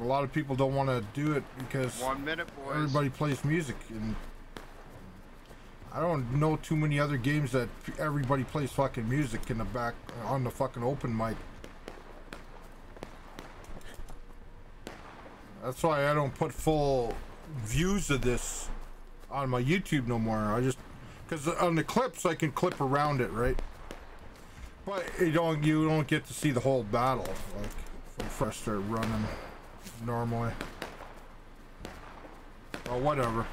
A lot of people don't want to do it because One minute, boys. everybody plays music, and I don't know too many other games that everybody plays fucking music in the back on the fucking open mic. That's why I don't put full views of this on my YouTube no more. I just because on the clips I can clip around it, right? But you don't you don't get to see the whole battle like from first start running normally. Well, whatever.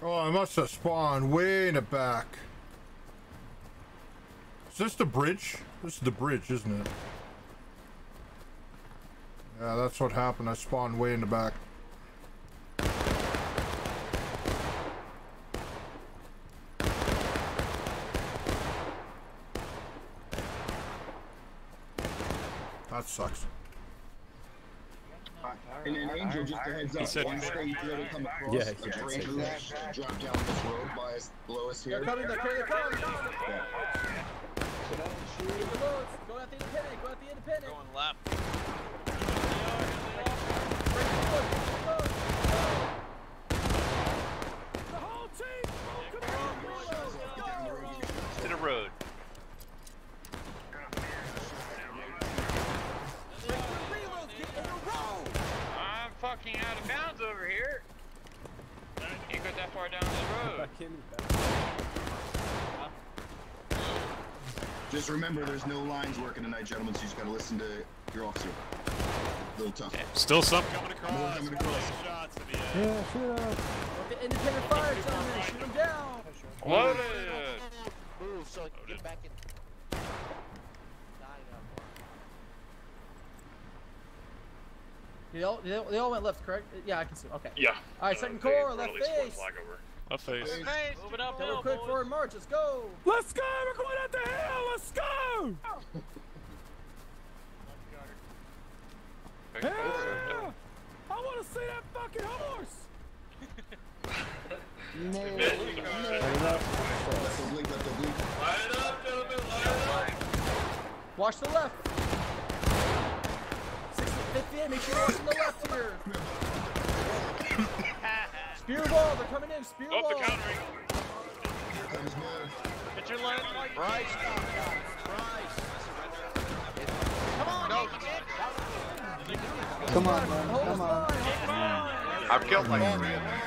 Oh, I must have spawned way in the back. Is this the bridge? This is the bridge, isn't it? Yeah, that's what happened. I spawned way in the back. That sucks. And then Angel, just a heads He up, said- once they literally come across Yeah, a yeah, I'd say stranger, drop down this road by us, below us here. They're coming, they're coming, they're coming. Yeah. Get the loads. Go at the independent, go at the independent. Going left. Break the loads, break the loads. To the road. Reloads, get in a row. I'm fucking out of bounds over here. Can't go that far down the road. Just remember, there's no lines working tonight, gentlemen, so you just gotta listen to your officer. A little tough. Still some coming More across. coming across. Shots at the end. Yeah, shoot up. Let the independent fire, gentlemen. Shoot them down. Loaded. Move, so get back in. They all, they all, they all went left, correct? Yeah, I can see. Okay. Yeah. All right, second core, left face. Left face. Move it up, Double quick forward march. Let's go. Let's go! We're going out the hill! Let's go! Yeah! I want to see that fucking horse! Left the blink, left the blink. Watch the left. Six, fifth in. Make sure you're watching the left here. Spear ball. They're coming in. Spear Oh, ball. they're countering. Comes more. Get your line. Bryce, Bryce. Come on, no, Come on, man. Hold Come on. line. Hold his line. I've killed like three of them.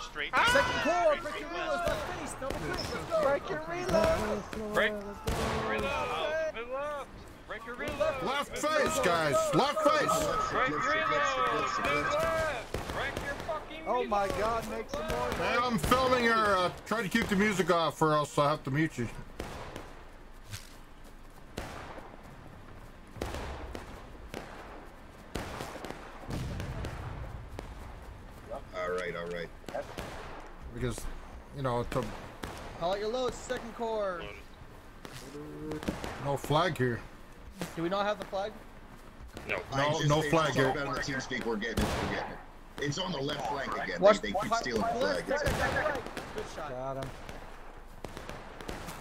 Straight. Second core. Break your reloads. Left face. Double quick. Let's go. Break your reload. Break. Reload. Left face, guys. Left face. Break your reload. Move left. Break your fucking Oh my god, make some more. Hey, I'm filming her. Uh, try to keep the music off, or else I'll have to mute you. All right, all right. Because, you know, to, Call out your load, Second core. no flag here. Do we not have the flag? No. I just- no flag talk here. about the team speak, we're getting it, we're getting it. It's on the left flank again. Watch- they, they keep stealing the flag. Good shot. Got him.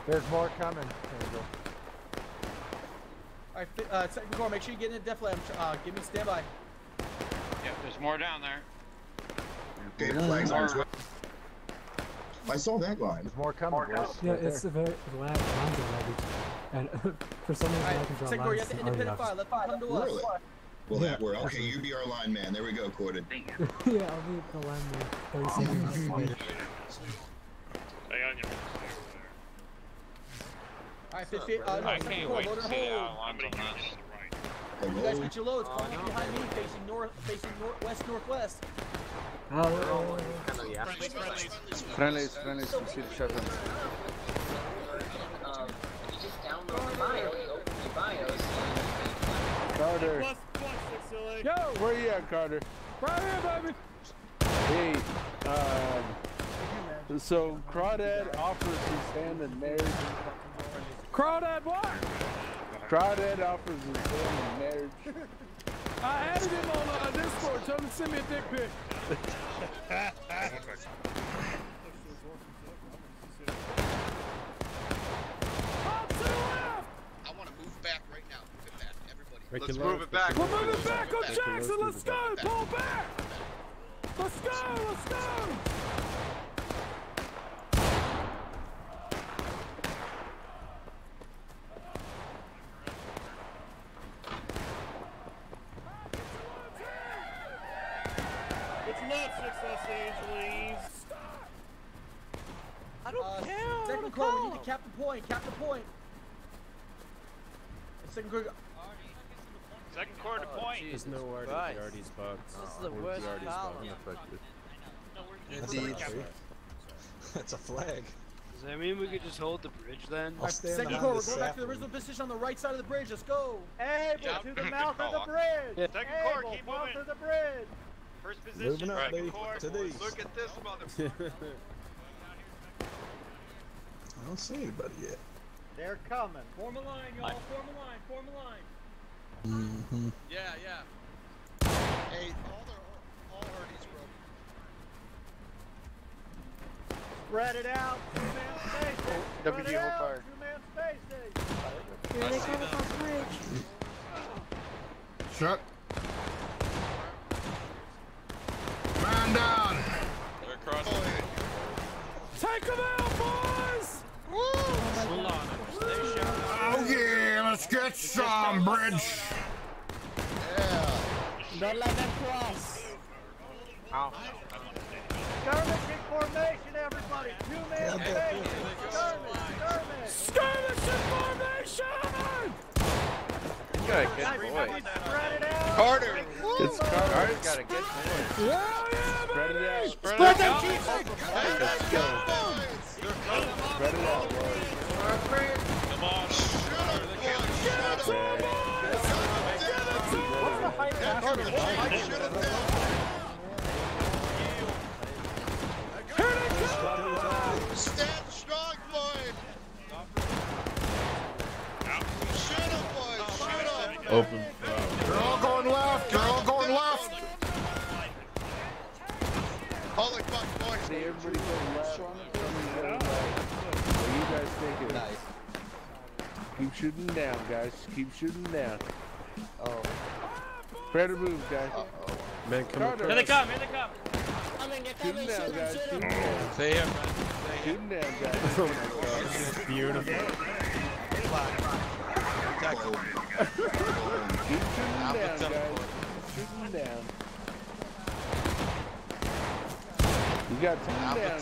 There's more coming. There we go. All right, uh, second core. Make sure you get in it. Definitely. Uh, give me standby. Yeah, there's more down there. Okay, the flag's on its way. I saw that line. There's more coming. boys. Yeah, Right it's there. a very the lines lines are leveraged, and for some reason All I can draw second core. You lines have the that already independent fire. Let them come to us. Really? Well, that were okay. You be our line man. There we go, Corded. yeah, I'll need the line there. 30 seconds later. Hang on, you. All right, fifth feet. Uh, no, I can't core. wait Load to and see the hold. outlines on this. You guys get your loads. Come up behind me, facing north, facing northwest, northwest. Oh, Friendly friendlies, friendlies. Friendlies, friendlies, we shotgun. Um, you just download the BIOS, open the BIOS. Carter. Yo, where you at, Carter? right here, baby. Hey, um, so Crawdad offers his hand in marriage. Crawdad what? Crawdad offers his hand in marriage. I added him on uh, Discord. Tell him to send me a dick pic. Up to the left. I want to move back right now. Move it back, everybody. Let's move it back. We're moving back on Jackson. Let's go. Pull back. Let's go. Let's go. It's not six Los Angeles. I don't uh, care. Second core, we need to cap the point. Cap the point. Second core. Second quarter Oh, point. jeez. There's no word Christ. in the RD spots. This is the worst column. Indeed. That's a flag. Does that mean we could just hold the bridge then? I'll stand Second behind core, we're going back to the sapling. original position on the right side of the bridge. Let's go. Able Yep. to the mouth of the bridge. Second core, Able, keep mouth moving. of the bridge. First position. Moving up, Second baby. core. To these. Look at this mother. I don't see anybody yet. They're coming. Form a line, y'all. Form a line. Form a line. Mm-hmm. Yeah, yeah. Hey, all their all RDs broke. Spread it out. Two man spacing. Spread WD it out. fire. Two man spacing. Here they come across the bridge. Shut. Man down. They're across. Take him out, boys. Hold on. Stay sharp. Oh yeah, let's get some bridge. Don't let them cross. Skirmishing formation, everybody. Two man spacing. Skirmish. Skirmish. Skirmish in formation. Got a good Everybody boy. spread it out. Carter. It's Carter. Carter's got a good yeah, Spread it out. Spread it out. Let's go. Spread it out, boys. Come on. Spread. What's the height Stand strong, boys. Shoot 'em, boys. Shoot 'em. Open. They're all going left. They're all going left. Holy fuck, boys. See everybody go left. Somebody go right. What do you guys thinking? Nice. Keep shooting down, guys. Keep shooting down. Oh. Spread the move, guys. Men come Carter. across. Here they come, here they come. Shooting down, guys. Shooting down. Stay here, Shooting down, guys. Oh my god. This is beautiful. Keep shooting down, guys. Shooting down. You got two down, guys.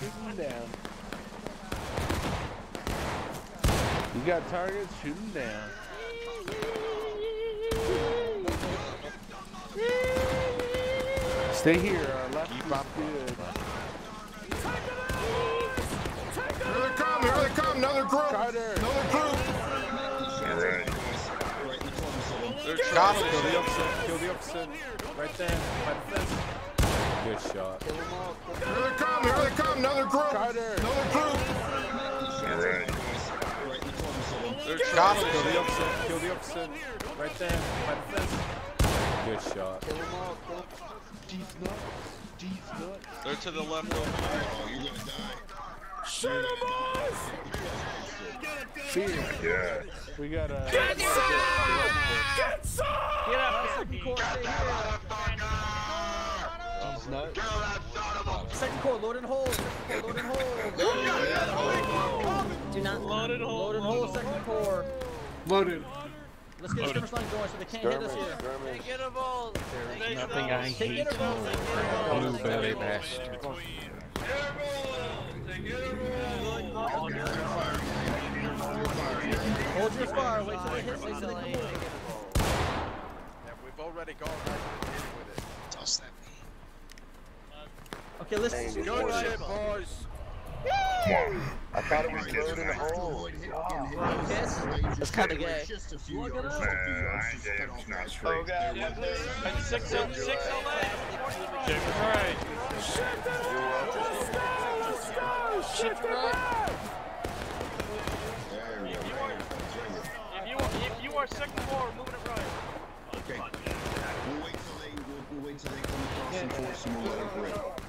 Shooting down. You got targets. Shooting down. Stay here. Our left is good. Here they come. Here they come. Another group. Carter. Another group. Got him. Kill the opposite. Kill the opposite. Right there. By the fence. Good shot. Here they come. Here they come. Another group. Carter. Another group. Got him. Kill the opposite. Kill the opposite. Right there. By the fence. Good shot. They're to the left. Over. Oh, you're gonna die. Shoot him, boys. Fear. Yeah. We got a. Get some. Get some. Get up Second core, stay here. Second core, load and hold. Second core, load and hold. Do not Load and hold. Load and hold, second core. Loaded. Let's get a skirmish line going so they can't skirmish, hit us here. Skirmish. Take intervals. Take nothing I intervals. Take intervals. Take intervals. Blueberry bastard. Hold your fire. Wait till they hit. Wait till they come over. Yeah, we've already gone right in with it. Toss that Okay, listen. Hey, Good boys. shit, boys. I thought it was loading the hole. That's kinda gay. Just a few yards, Look just it a few yards, just cut off. Oh god. And six oh six oh left. Shift right. Shift it. Let's go. Let's go. Shift right. There we go. If you if you are second floor, moving it right. Okay. We'll wait till they we'll, we'll wait till they come across and force and we'll let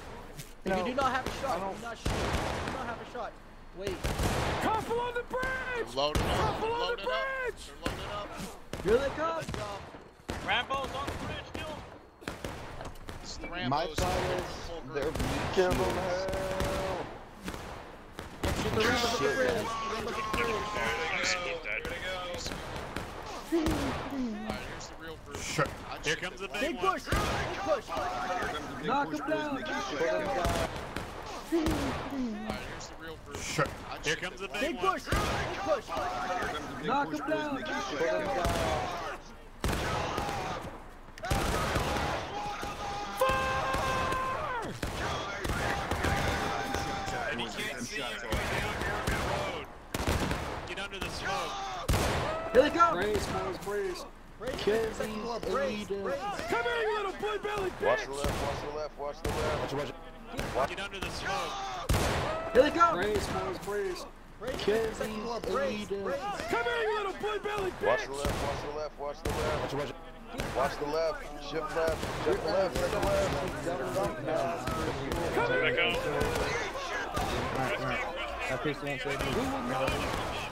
it rip. If you do not have a shot, You do not shoot. You do not have a shot. Wait. Couple on the bridge. Load it up. Couple on the it up. bridge. They're up. Here they come. Rambo's on the bridge, kill him. It's the My Rambos. thought Full is they're give them hell. Shoot the rim of the bridge. Rim of the bridge. Alright, here's the real group. Shut. I'd Here comes the the big Big push. Big push. Knock him down. Alright, here's the real group. Shut. I'd Here comes the the big Big push. Big push. Knock him down. And he can't see you going down your road. Get under the smoke. Here they come. Brace, boys, brace. Brace. Kill Second these floor. Brace. elite. Brace. Come here, you little boy belly Watch bitch. the left, watch the left, watch the left. Get under the smoke. Here they come. Brace, boys, brace. Brace. Kill Second floor. these Brace. elite. Brace. Come here, you little boy belly Watch the left, watch the left, watch the left. Watch the left, shift left, shift left, shift left. Come here. Back out.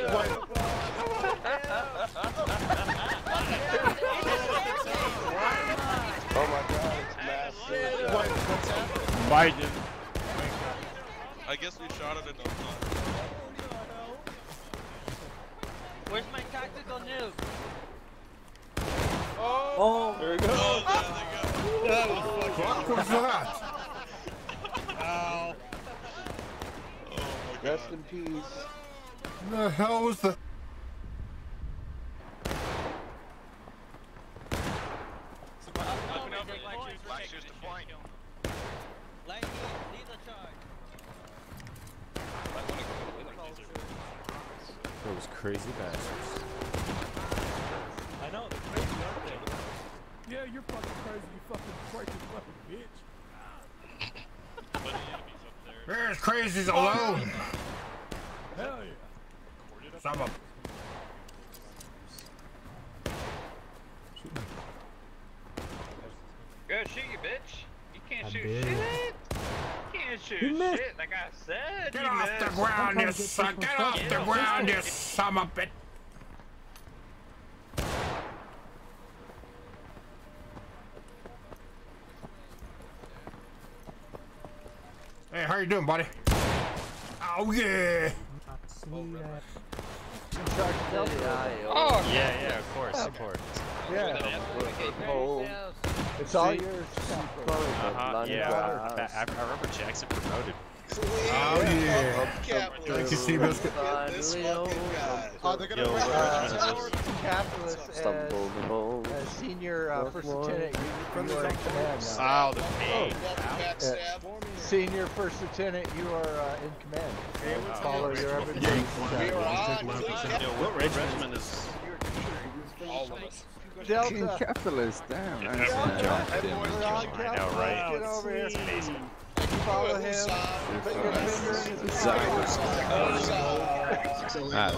Oh my god, it's massive. Biden. I guess we shot it in the Where's my tactical nuke? Oh, oh. there you go. Oh, what was that? Ow. Oh Rest in peace. The hell was the? Those crazy bastards. I know, they're crazy, aren't they? Yeah, you're fucking crazy, you fucking crazy fucking bitch. There's crazies alone. Hell yeah. Some of Go shoot you, bitch. You can't shoot shit. You can't shoot shit. Like I said, Get you off the ground, you son! Get off the ground, you son of a bitch! Hey, how you doing, buddy? Oh yeah! Oh, Yeah, yeah, of course, of course. Oh, it's all yours. Uh-huh, yeah. I, I, I remember Jackson promoted. Oh yeah! Thank you, Seabiscuit. Oh, they're gonna Yo, wrap Richmond it. is- Capitalist as, as senior uh, first lieutenant, you, you are command now. Oh, the pain. Backstab. Senior first lieutenant, you are uh, in command. Follow your recommendations. We are on. Yo, what Ray Richmond is... All of us. Delta, capitalist, damn. we're on I know, right? Get over here. It's amazing. Follow him. Put your finger in his mouth.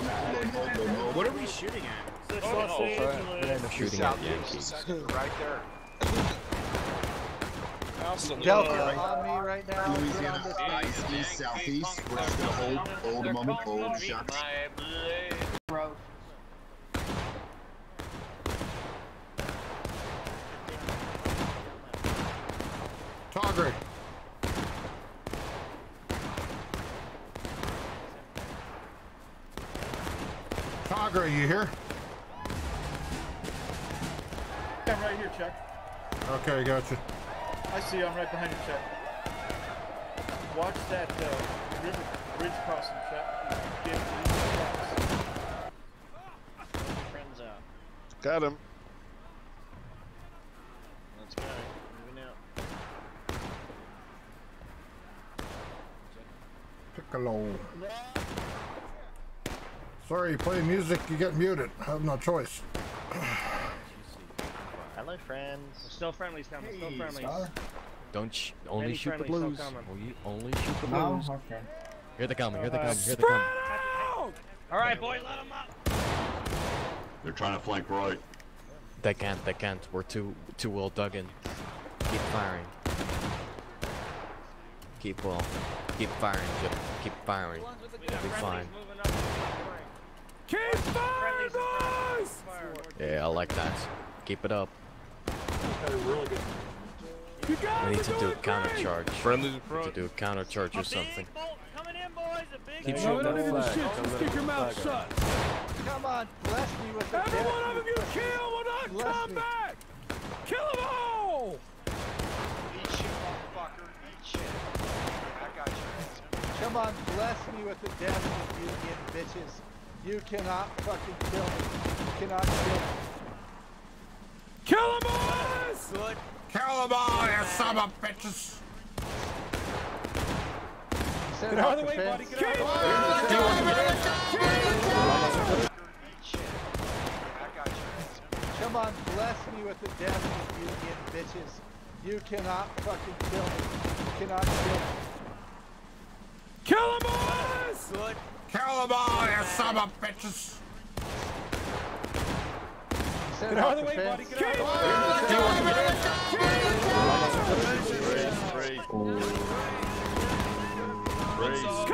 What are we shooting at? Los Angeles. Shooting at Yankees. Right there. House on the Delta right. on me right now. Get Louisiana, this east, east, southeast. We're just gonna hold, hold a moment, hold shots. Growth. Togri. Togri, you here? I'm right here, Chuck. Okay, gotcha. I see you. I'm right behind you, Chuck. Watch that uh, river bridge crossing, Chuck. Get Friends out. Got him. Let's go. Moving out. Piccolo. Sorry, you play music, you get muted. I have no choice. Hello, friends. Still friendlies coming. Still friendlies. Don't sh only Any shoot the blues. coming. Only, only shoot the Oh, blues. okay. Here they come. Here they come. Here they come. All right, boy, let them up. They're trying to flank right. They can't. They can't. We're too too well dug in. Keep firing. Keep well. Keep firing, Jim. Keep firing. We'll be fine. Keep firing, boys! Yeah, I like that. Keep it up. You got We need to do a counter charge. Friendly's in To front. do a counter charge or something. Coming in, boys. A big Keep shooting that flag. Don't let Keep your mouth shut. Come on, bless me with the Every one of them you kill will not Bless come me. back. Kill them all. Eat shit, motherfucker. Eat shit. I got you. Come on, bless me with the death, you Union bitches. You cannot fucking kill me. You cannot kill me. Kill them, boys. Good. Kill them all, you son of bitches! Get out of the way, buddy. Get out of the way. Come on, bless me with the death, you Union bitches. You cannot fucking kill me. You cannot kill me. Kill them, boys. Good. Kill them all, you son of bitches! Set Get out of the way, buddy. Get out of the way. Raise. Come in,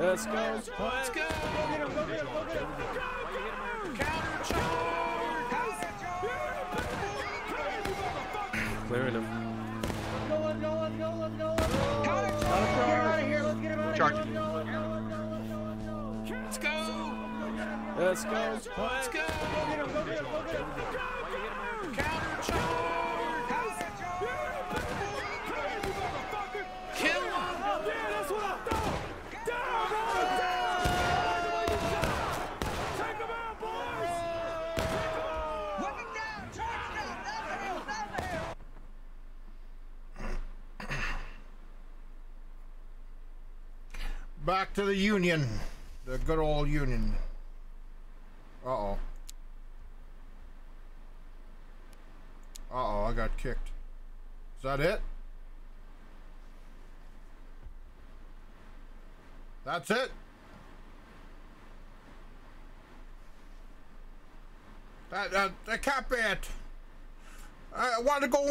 Let's go. Let's go. Go get him, go get him, go get him. Counter charge. Clearing them. Go, let's go, let's go, let's go, let's. Get him out of here, let's get him out of here. Let's go, let's go, let's go, let's go, let's go. Let's go. Let's go. Let's go. Go get him, go get him, go get him. Counter charge. Kill him. Yeah, that's what I thought. Down, boys, down. Take them out, boys. Take them out. Back to the Union. The good old Union. Uh-oh. Uh-oh, I got kicked. Is that it? That's it? That, that, that can't be it. I want to go